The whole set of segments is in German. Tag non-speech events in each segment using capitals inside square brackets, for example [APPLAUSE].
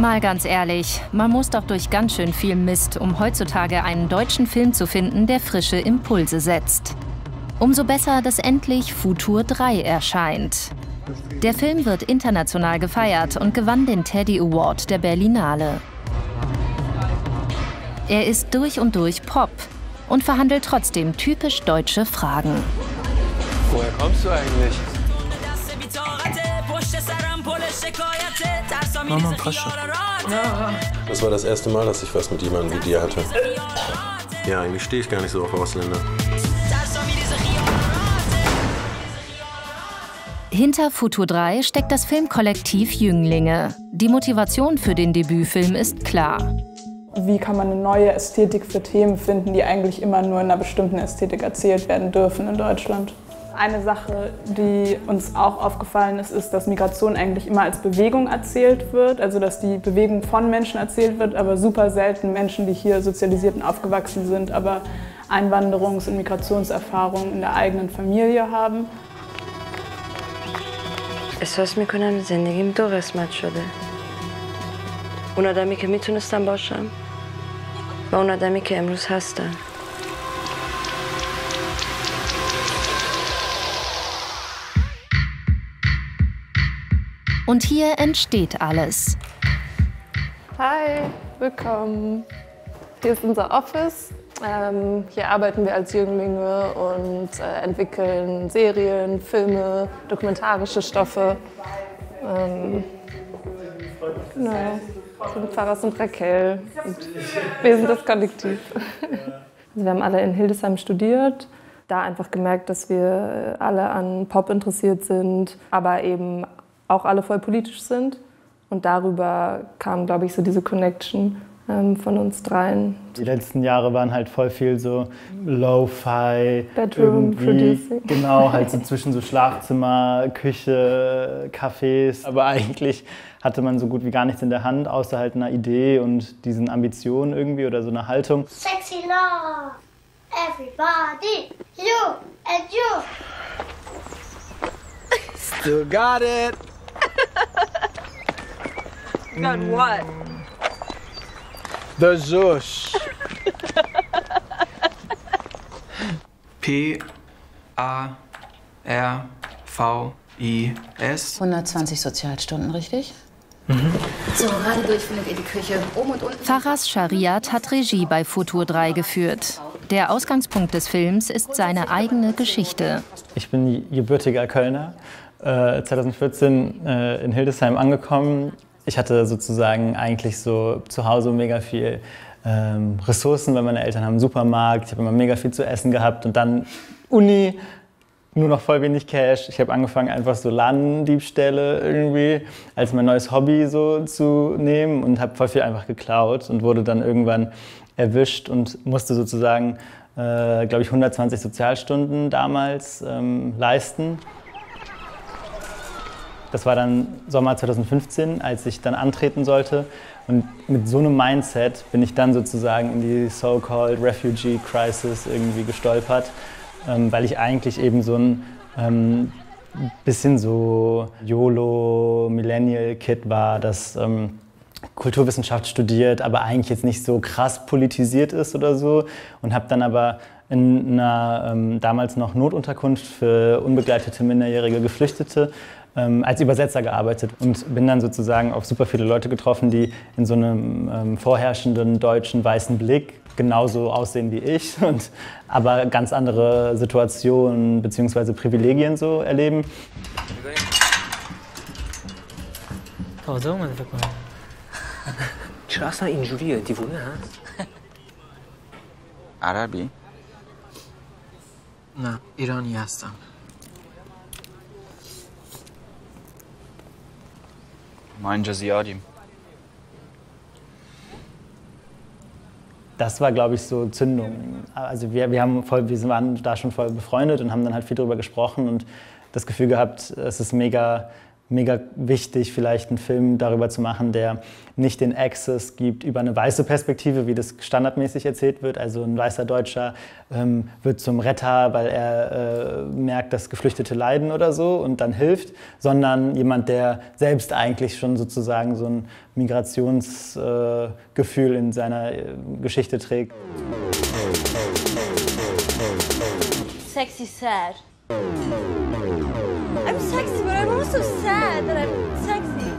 Mal ganz ehrlich, man muss doch durch ganz schön viel Mist, um heutzutage einen deutschen Film zu finden, der frische Impulse setzt. Umso besser, dass endlich Futur 3 erscheint. Der Film wird international gefeiert und gewann den Teddy Award der Berlinale. Er ist durch und durch Pop und verhandelt trotzdem typisch deutsche Fragen. Woher kommst du eigentlich? Mama, Pascha. Das war das erste Mal, dass ich was mit jemandem wie dir hatte. Ja, eigentlich stehe ich gar nicht so auf Ausländer. Hinter Futur 3 steckt das Filmkollektiv Jünglinge. Die Motivation für den Debütfilm ist klar. Wie kann man eine neue Ästhetik für Themen finden, die eigentlich immer nur in einer bestimmten Ästhetik erzählt werden dürfen in Deutschland? Eine Sache, die uns auch aufgefallen ist, ist, dass Migration eigentlich immer als Bewegung erzählt wird, also dass die Bewegung von Menschen erzählt wird, aber super selten Menschen, die hier sozialisiert und aufgewachsen sind, aber Einwanderungs- und Migrationserfahrungen in der eigenen Familie haben. احساس میکنم زندگیم دو قسمت شده اون آدمی که میتونستم باشم و اون آدمی که امروز هستم Und hier entsteht alles. Hi, willkommen. Hier ist unser Office. Ähm, hier arbeiten wir als Jünglinge und äh, entwickeln Serien, Filme, dokumentarische Stoffe. Ähm, genau. sind Pfarrers und Raquel. Und wir sind das Kollektiv. [LAUGHS] Also wir haben alle in Hildesheim studiert. Da einfach gemerkt, dass wir alle an Pop interessiert sind, aber eben auch alle voll politisch sind. Und darüber kam, glaube ich, so diese Connection ähm, von uns dreien. Die letzten Jahre waren halt voll viel so Lo-Fi. Bedroom Producing. Genau, halt so [LAUGHS] zwischen so Schlafzimmer, Küche, Cafés. Aber eigentlich hatte man so gut wie gar nichts in der Hand, außer halt einer Idee und diesen Ambitionen irgendwie oder so einer Haltung. Sexy love, everybody, you and you. Still got it. Got what? The Zush. P A R V I S 120 Sozialstunden, richtig? So, gerade durch findet ihr die Küche. Oben und unten. Faras Shariat hat Regie bei Futur 3 geführt. Der Ausgangspunkt des Films ist seine eigene Geschichte. Ich bin gebürtiger Kölner, äh, 2014 äh, in Hildesheim angekommen. Ich hatte sozusagen eigentlich so zu Hause mega viel ähm, Ressourcen, weil meine Eltern haben einen Supermarkt, ich habe immer mega viel zu essen gehabt und dann Uni, nur noch voll wenig Cash. Ich habe angefangen, einfach so Ladendiebstähle irgendwie als mein neues Hobby so zu nehmen und habe voll viel einfach geklaut und wurde dann irgendwann erwischt und musste sozusagen, äh, glaube ich, 120 Sozialstunden damals ähm, leisten. Das war dann Sommer 2015, als ich dann antreten sollte. Und mit so einem Mindset bin ich dann sozusagen in die so-called Refugee Crisis irgendwie gestolpert, ähm, weil ich eigentlich eben so ein ähm, bisschen so YOLO-Millennial-Kid war, das ähm, Kulturwissenschaft studiert, aber eigentlich jetzt nicht so krass politisiert ist oder so. Und habe dann aber in einer ähm, damals noch Notunterkunft für unbegleitete minderjährige Geflüchtete ähm, als Übersetzer gearbeitet und bin dann sozusagen auf super viele Leute getroffen, die in so einem ähm, vorherrschenden deutschen weißen Blick genauso aussehen wie ich [LAUGHS] und aber ganz andere Situationen bzw. Privilegien so erleben. Kavada olmadı pek bana. Şu asla injuriye, divune ha. Arabi. نه ایرانی هستم ما اینجا زیادیم das war, glaube ich, so Zündung. Also wir, wir, haben voll, wir waren da schon voll befreundet und haben dann halt viel darüber gesprochen und das Gefühl gehabt, es ist mega mega wichtig, vielleicht einen Film darüber zu machen, der nicht den Access gibt über eine weiße Perspektive, wie das standardmäßig erzählt wird. Also ein weißer Deutscher ähm, wird zum Retter, weil er äh, merkt, dass Geflüchtete leiden oder so und dann hilft, sondern jemand, der selbst eigentlich schon sozusagen so ein Migrationsgefühl äh, in seiner äh, Geschichte trägt. Sexy sad. I'm sexy, but I'm also sad that I'm sexy.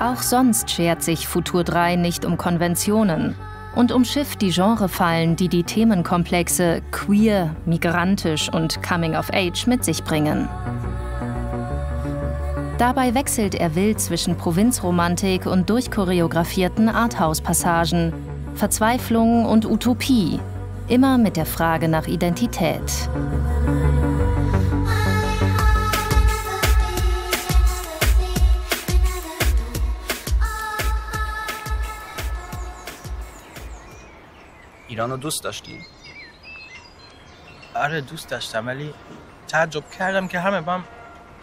Auch sonst schert sich Futur 3 nicht um Konventionen und umschifft die Genrefallen, die die Themenkomplexe queer, migrantisch und coming of age mit sich bringen. Dabei wechselt er wild zwischen Provinzromantik und durchchoreografierten Arthouse-Passagen, Verzweiflung und Utopie, immer mit der Frage nach Identität. ایران رو دوست داشتی؟ آره دوست داشتم ولی تعجب کردم که همه با هم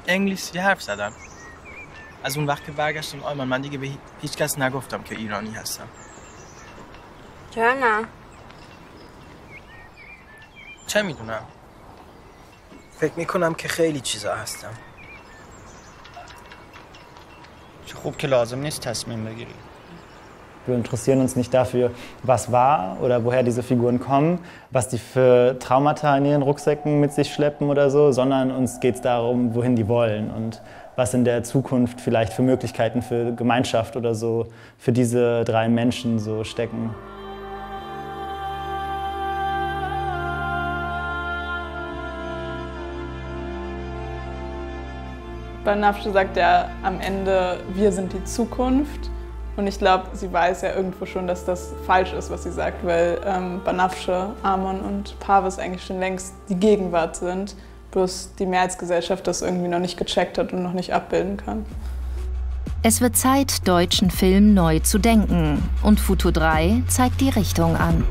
انگلیسی حرف زدن. از اون وقت که برگشتیم آلمان من دیگه به هیچ کس نگفتم که ایرانی هستم. چرا نه؟ چه می‌دونم؟ فکر می‌کنم که خیلی چیزا هستم. چه خوب که لازم نیست تصمیم بگیری. Wir interessieren uns nicht dafür, was war oder woher diese Figuren kommen, was die für Traumata in ihren Rucksäcken mit sich schleppen oder so, sondern uns geht es darum, wohin die wollen und was in der Zukunft vielleicht für Möglichkeiten für Gemeinschaft oder so für diese drei Menschen so stecken. Banafsche sagt ja am Ende, wir sind die Zukunft. Und ich glaube, sie weiß ja irgendwo schon, dass das falsch ist, was sie sagt, weil ähm, Banafsche, Amon und Pavis eigentlich schon längst die Gegenwart sind, bloß die Mehrheitsgesellschaft das irgendwie noch nicht gecheckt hat und noch nicht abbilden kann. Es wird Zeit, deutschen Film neu zu denken und Futur 3 zeigt die Richtung an.